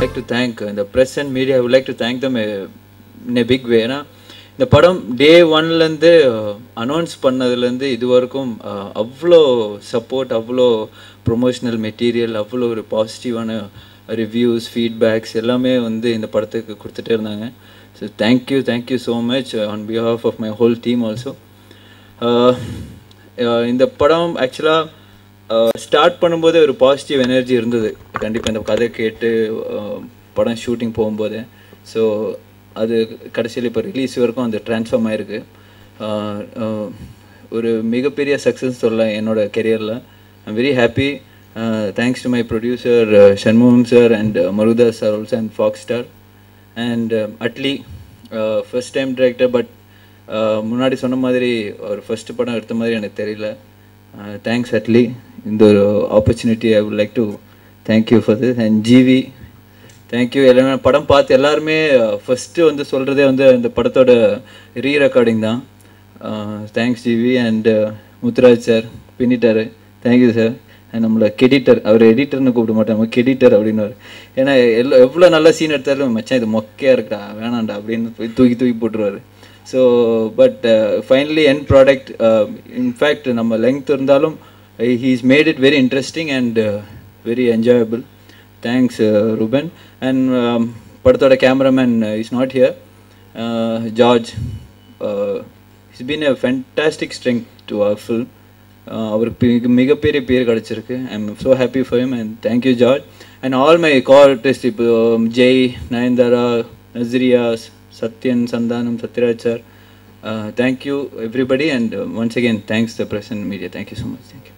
Like to thank இந்த press and media I like to thank them in a big way ஏன்னா இந்த படம் டே ஒன்லேருந்து அனௌன்ஸ் uh, பண்ணதுலேருந்து இது வரைக்கும் uh, அவ்வளோ சப்போர்ட் அவ்வளோ ப்ரொமோஷனல் மெட்டீரியல் அவ்வளோ ஒரு பாசிட்டிவான ரிவ்யூஸ் ஃபீட்பேக்ஸ் எல்லாமே வந்து இந்த படத்துக்கு கொடுத்துட்டே இருந்தாங்க. So thank you thank you so much on behalf of my whole team also இந்த படம் ஆக்சுவலாக ஸ்டார்ட் பண்ணும்போதே ஒரு பாசிட்டிவ் எனர்ஜி இருந்தது. கண்டிப்பாக இந்த கதை கேட்டு படம் ஷூட்டிங் போகும்போது. ஸோ அது கடைசியில் இப்போ ரிலீஸ் வரைக்கும் அது ட்ரான்ஸ்ஃபார்ம் ஆயிருக்கு. ஒரு மிகப்பெரிய சக்ஸஸ் சொல்லலாம் என்னோட கெரியரில் I'm very happy thanks to my producer Shanmugam sir and Marudhas sir also and Fox Star and Atlee first time director but முன்னாடி சொன்ன மாதிரி ஒரு ஃபஸ்ட்டு படம் எடுத்த மாதிரி எனக்கு தெரியல. தேங்க்ஸ் அட்லி இந்த ஒரு opportunity I would like to thank you for this and GV thank you எல்லாமே படம் பார்த்து எல்லாருமே uh, ஃபஸ்ட்டு வந்து சொல்கிறதே வந்து இந்த படத்தோட ரீ ரெக்கார்டிங் தான் thanks GV and Muthuraj sir பின்னிட்டார். Thank you sir and நம்மளை கெடிட்டர் அவர் எடிட்டர்னு கூப்பிட மாட்டாங்க கெடிட்டர் அப்படின்னுவார். ஏன்னா எல்லாம் எவ்வளோ நல்ல சீன் எடுத்தாலும் மச்சான் இது மொக்கையாக இருக்கடா வேணாண்டா அப்படின்னு போய் தூக்கி தூக்கி போட்டுருவாரு. ஸோ பட் ஃபைனலி என் ப்ராடக்ட் இன்ஃபேக்ட் நம்ம லெங்க் இருந்தாலும் he's made it very interesting and very enjoyable thanks Ruben and படத்தோட cameraman is not here George is been a fantastic strength to our film அவருக்கு மிக- மிகப்பெரிய பேர் கிடச்சிருக்கு. I am so happy for him and thank you George and all my co artist இப்போ Jai Nayanthara Nazriya's Sathyan Santhanam Sathyaraj sir thank you everybody and once again thanks the present media thank you so much thank you